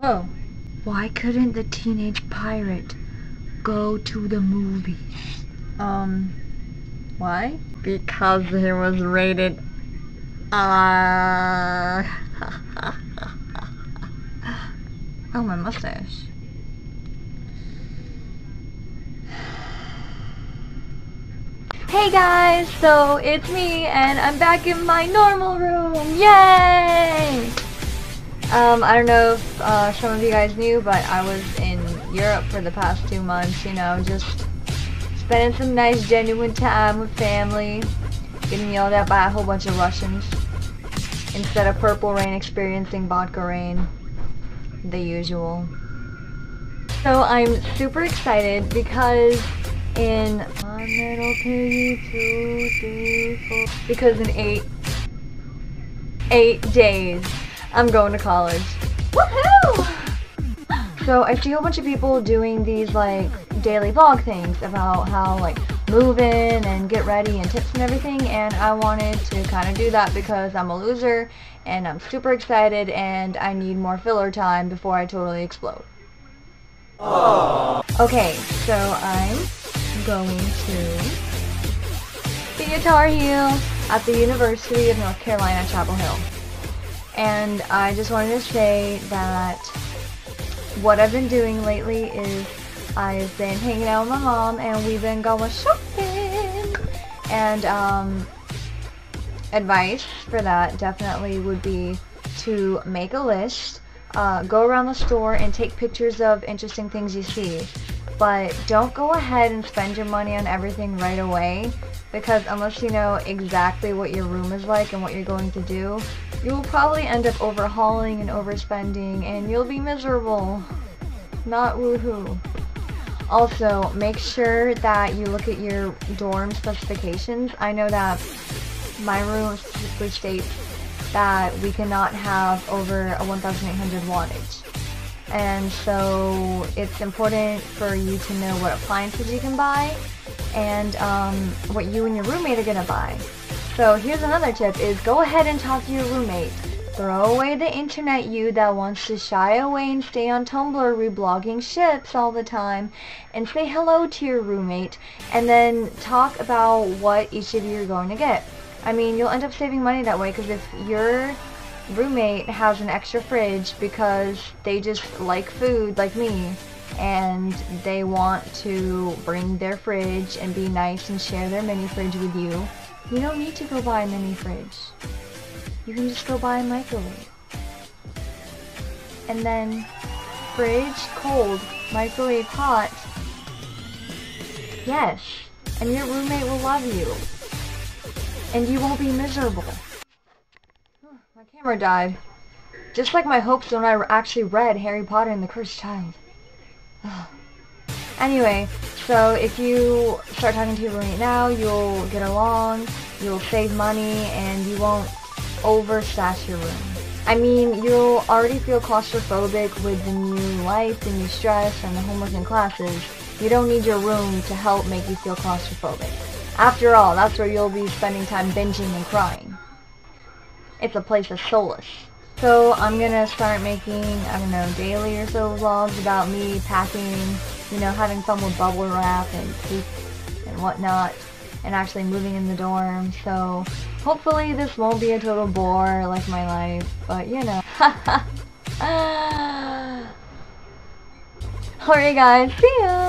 Whoa. Why couldn't the teenage pirate go to the movies? Um, why? Because it was rated R. oh, my mustache. Hey guys, so it's me and I'm back in my normal room. Yay! Um, I don't know if uh, some of you guys knew, but I was in Europe for the past two months, you know, just spending some nice, genuine time with family, getting yelled at by a whole bunch of Russians, instead of Purple Rain experiencing Vodka Rain, the usual. So I'm super excited because in one little piggy, two, three, four, because in eight, eight days, I'm going to college. Woohoo! So I see a bunch of people doing these like daily vlog things about how like move in and get ready and tips and everything and I wanted to kind of do that because I'm a loser and I'm super excited and I need more filler time before I totally explode. Aww. Okay, so I'm going to be a Tar Heel at the University of North Carolina, Chapel Hill. And I just wanted to say that what I've been doing lately is I've been hanging out with my mom and we've been going shopping. And um, advice for that definitely would be to make a list, uh, go around the store and take pictures of interesting things you see. But don't go ahead and spend your money on everything right away because unless you know exactly what your room is like and what you're going to do, you will probably end up overhauling and overspending and you'll be miserable. Not woohoo. Also, make sure that you look at your dorm specifications. I know that my room specifically states that we cannot have over a 1800 wattage. And so it's important for you to know what appliances you can buy and um, what you and your roommate are going to buy. So here's another tip is go ahead and talk to your roommate. Throw away the internet you that wants to shy away and stay on Tumblr reblogging ships all the time and say hello to your roommate and then talk about what each of you are going to get. I mean, you'll end up saving money that way because if your roommate has an extra fridge because they just like food like me and they want to bring their fridge and be nice and share their mini fridge with you, you don't need to go buy a mini fridge. You can just go buy a microwave. And then fridge cold, microwave hot. Yes, and your roommate will love you. And you won't be miserable. My camera died. Just like my hopes when I actually read Harry Potter and the Cursed Child. anyway, so if you start talking to your roommate now, you'll get along, you'll save money, and you won't overstash your room. I mean, you'll already feel claustrophobic with the new life, the new stress, and the homework and classes. You don't need your room to help make you feel claustrophobic. After all, that's where you'll be spending time binging and crying. It's a place of solace. So I'm gonna start making, I don't know, daily or so vlogs about me packing, you know, having fun with bubble wrap and and whatnot, and actually moving in the dorm. So hopefully this won't be a total bore like my life, but you know. Alright guys, see ya!